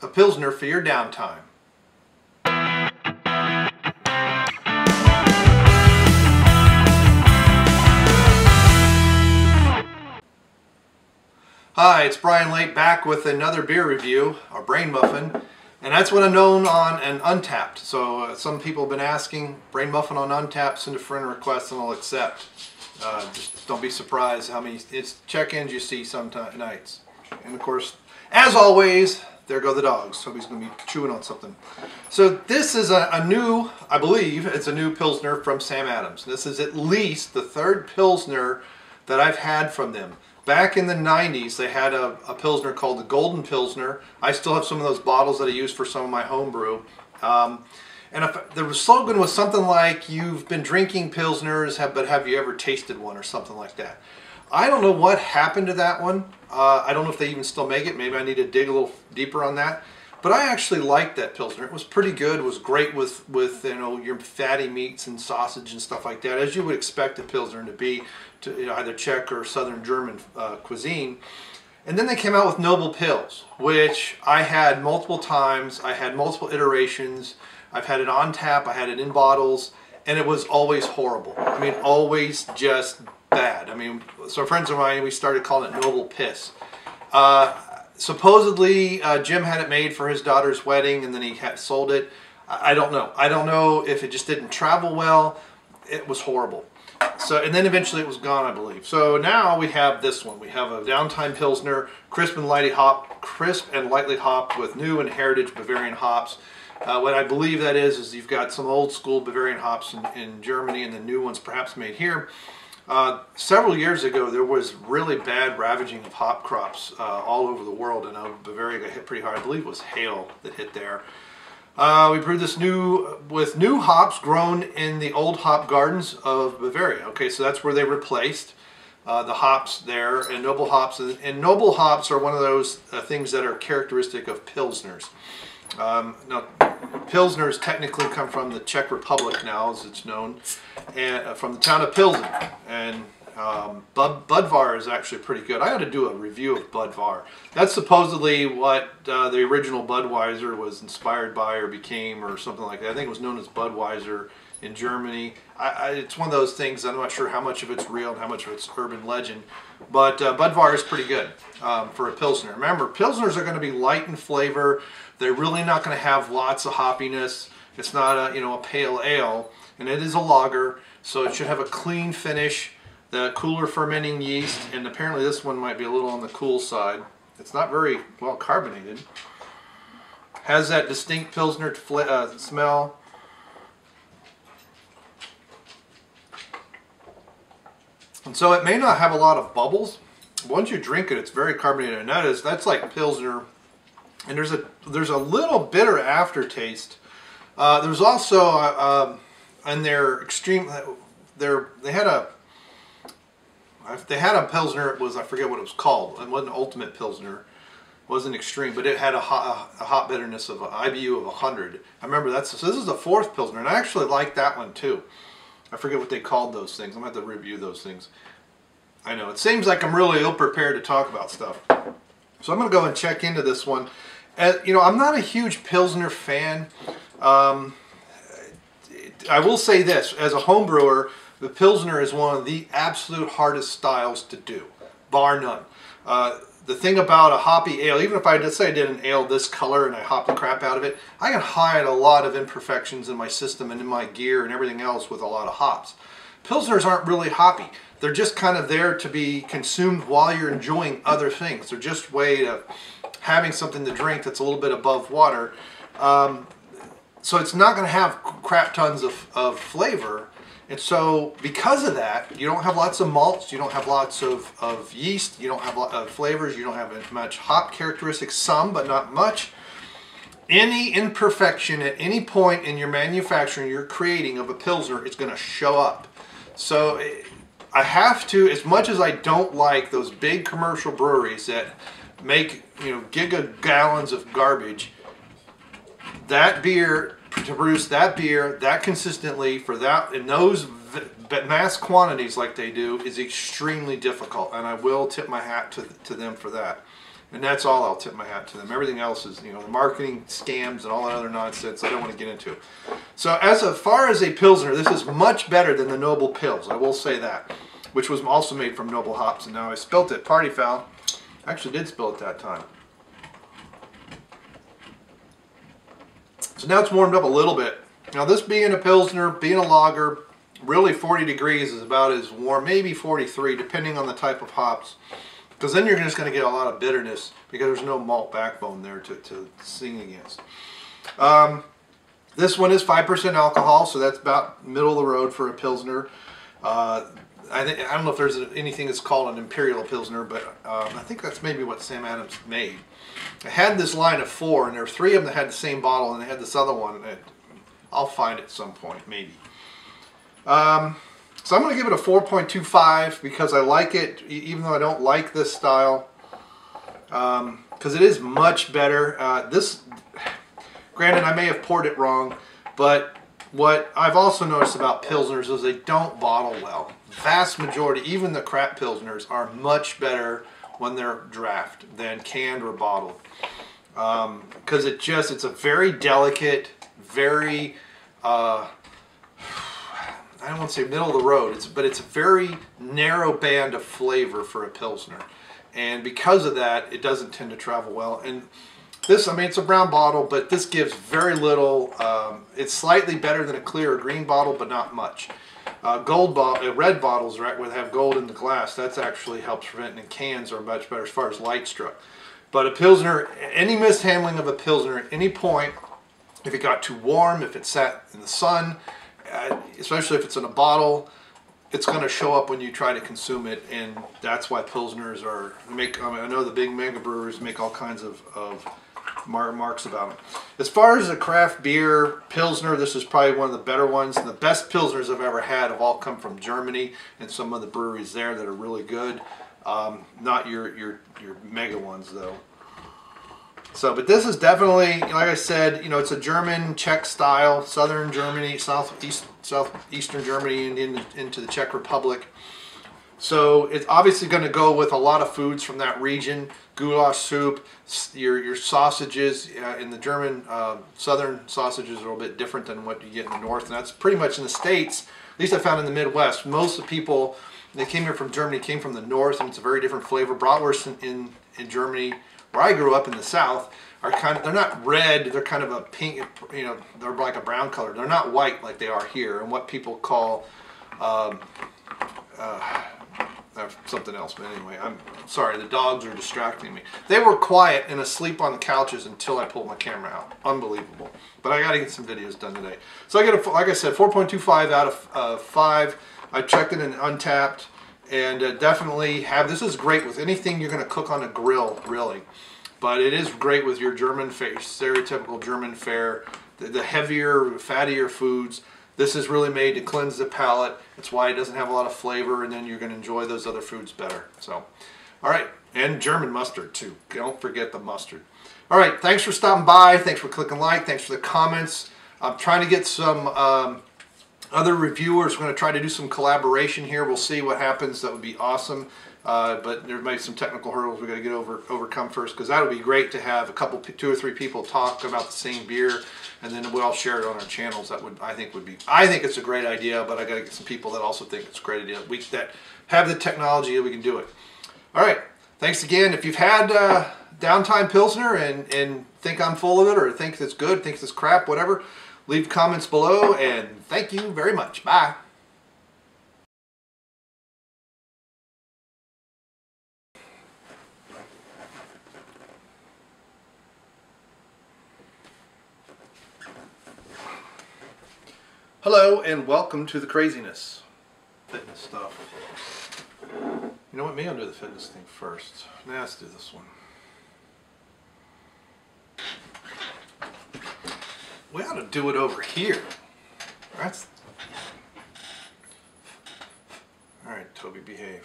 a Pilsner for your downtime. Hi, it's Bryon Lape back with another beer review, a Brainmuffin. And that's what I'm known on and Untappd. So uh, some people have been asking, Brainmuffin on Untappd, send a friend request and I'll accept. Uh, just don't be surprised how many check-ins you see some nights. And of course, as always, there go the dogs. Somebody's going to be chewing on something. So this is a, a, new, I believe, it's a new Pilsner from Sam Adams. This is at least the third Pilsner that I've had from them. Back in the 90s, they had a, a, Pilsner called the Golden Pilsner. I still have some of those bottles that I use for some of my homebrew. Um, and if, the slogan was something like, you've been drinking Pilsners, have, but have you ever tasted one or something like that. I don't know what happened to that one. Uh, I don't know if they even still make it. Maybe I need to dig a little deeper on that. But I actually liked that Pilsner. It was pretty good. It was great with, with you know your fatty meats and sausage and stuff like that, as you would expect a Pilsner to be, to you know, either Czech or Southern German uh, cuisine. And then they came out with Noble Pils, which I had multiple times. I had multiple iterations. I've had it on tap. I had it in bottles, and it was always horrible. I mean, always just bad. I mean, so friends of mine, we started calling it Noble Piss. Uh, supposedly uh, Jim had it made for his daughter's wedding and then he had sold it. I, don't know. I don't know if it just didn't travel well. It was horrible. So and then eventually it was gone, I believe. So now we have this one. We have a downtime pilsner, crisp and lightly hop, crisp and lightly hopped with new and heritage Bavarian hops. Uh, what I believe that is is you've got some old school Bavarian hops in, in Germany and the new ones perhaps made here. Uh, several years ago, there was really bad ravaging of hop crops uh, all over the world, and Bavaria got hit pretty hard. I believe it was hail that hit there. Uh, we brewed this new with new hops grown in the old hop gardens of Bavaria. Okay, so that's where they replaced uh, the hops there, and noble hops. And noble hops are one of those uh, things that are characteristic of pilsners. Um, now, Pilsners technically come from the Czech Republic now, as it's known, and uh, from the town of Pilsen. And um, Bud, Budvar is actually pretty good. I ought to do a review of Budvar. That's supposedly what uh, the original Budweiser was inspired by or became or something like that. I think it was known as Budweiser in Germany. I, I, it's one of those things, I'm not sure how much of it's real and how much of it's urban legend. But uh, Budvar is pretty good um, for a Pilsner. Remember, Pilsners are going to be light in flavor. They're really not going to have lots of hoppiness. It's not a, you know, a pale ale, and it is a lager, so it should have a clean finish, the cooler fermenting yeast, and apparently this one might be a little on the cool side. It's not very well carbonated. Has that distinct Pilsner uh, smell. And so it may not have a lot of bubbles. Once you drink it, it's very carbonated, and that is that's like Pilsner and there's a there's a little bitter aftertaste. Uh, there's also uh, um, and their extreme their they had a they had a pilsner. It was I forget what it was called. It wasn't ultimate pilsner. It wasn't extreme, but it had a hot, a hot bitterness of an IBU of 100. I remember that's so. This is the fourth pilsner, and I actually like that one too. I forget what they called those things. I'm gonna have to review those things. I know it seems like I'm really ill prepared to talk about stuff. So I'm gonna go and check into this one. You know, I'm not a huge Pilsner fan. Um, I will say this, as a home brewer, the Pilsner is one of the absolute hardest styles to do, bar none. Uh, the thing about a hoppy ale, even if I just say I did an ale this color and I hop the crap out of it, I can hide a lot of imperfections in my system and in my gear and everything else with a lot of hops. Pilsners aren't really hoppy. They're just kind of there to be consumed while you're enjoying other things. They're just way to having something to drink that's a little bit above water. Um, so it's not going to have crap tons of, of flavor. And so because of that, you don't have lots of malts, you don't have lots of, of yeast, you don't have a lot of flavors, you don't have much hop characteristics, some but not much. Any imperfection at any point in your manufacturing, you're creating of a Pilsner, it's going to show up. So I have to, as much as I don't like those big commercial breweries that make you know giga gallons of garbage that beer to produce that beer that consistently for that in those mass quantities like they do is extremely difficult and I will tip my hat to, to them for that And that's all I'll tip my hat to them. Everything else is, you know, the marketing scams and all that other nonsense I don't want to get into. So as far as a Pilsner, this is much better than the Noble Pils. I will say that, which was also made from Noble hops. And now I spilt it, party foul. I actually did spill it that time. Now it's warmed up a little bit. Now this being a Pilsner, being a lager, really 40 degrees is about as warm, maybe 43, depending on the type of hops. Because then you're just going to get a lot of bitterness because there's no malt backbone there to, to sing against. Um, this one is 5% alcohol, so that's about middle of the road for a Pilsner. Uh, I, I don't know if there's anything that's called an Imperial Pilsner, but um, I think that's maybe what Sam Adams made. I had this line of four, and there were three of them that had the same bottle, and they had this other one. I'll find it at some point, maybe. Um, so I'm going to give it a 4.25 because I like it, even though I don't like this style. Because um, it is much better. Uh, this, granted, I may have poured it wrong, but what I've also noticed about Pilsners is they don't bottle well. Vast majority, even the crap Pilsners, are much better when they're draft than canned or bottled. Because um, it just, it's a very delicate, very, uh, I don't want to say middle of the road, it's, but it's a very narrow band of flavor for a Pilsner. And because of that, it doesn't tend to travel well. And this, I mean, it's a brown bottle, but this gives very little. Um, it's slightly better than a clear or green bottle, but not much. Uh, gold bottle, uh, red bottles right would have gold in the glass. That's actually helps prevent. And cans are much better as far as light struck. But a pilsner, any mishandling of a pilsner at any point, if it got too warm, if it sat in the sun, uh, especially if it's in a bottle, it's going to show up when you try to consume it, and that's why pilsners are make. I, mean, I know the big mega brewers make all kinds of, of marks about them. As far as the craft beer pilsner, this is probably one of the better ones. And the best pilsners I've ever had have all come from Germany and some of the breweries there that are really good. Um, not your your your mega ones though. So, but this is definitely, like I said, you know, it's a German Czech style, southern Germany, southeast southeastern Germany, and in, into the Czech Republic. So it's obviously going to go with a lot of foods from that region. Goulash soup, your your sausages uh, in the German uh, southern sausages are a little bit different than what you get in the north, and that's pretty much in the states. At least I found in the Midwest, most of the people that came here from Germany came from the north, and it's a very different flavor. Bratwurst in, in, in Germany, where I grew up in the south, are kind of they're not red. They're kind of a pink. You know, they're like a brown color. They're not white like they are here, and what people call. Um, uh, something else, but anyway, I'm sorry, the dogs are distracting me. They were quiet and asleep on the couches until I pulled my camera out. Unbelievable. But I got to get some videos done today. So I got a, like I said, 4.25 out of uh, 5. I checked it in Untappd, and uh, definitely have, this is great with anything you're going to cook on a grill, really. But it is great with your German fare, stereotypical German fare, the, the heavier, fattier foods. This is really made to cleanse the palate. It's why it doesn't have a lot of flavor and then you're going to enjoy those other foods better. So, all right. And German mustard too. Don't forget the mustard. All right. Thanks for stopping by. Thanks for clicking like. Thanks for the comments. I'm trying to get some um, other reviewers. We're going to try to do some collaboration here. We'll see what happens. That would be awesome. Uh, but there might be some technical hurdles we got to get over overcome first because that would be great to have a couple, two or three people talk about the same beer, and then we all share it on our channels. That would I think would be I think it's a great idea, but I got to get some people that also think it's a great idea. We that have the technology that we can do it. All right, thanks again. If you've had uh, downtime pilsner and and think I'm full of it or think it's good, think it's crap, whatever, leave comments below. And thank you very much. Bye. Hello and welcome to the craziness. Fitness stuff. You know what, maybe I'll do the fitness thing first. Now let's do this one. We ought to do it over here. That's... Alright, Toby, behave.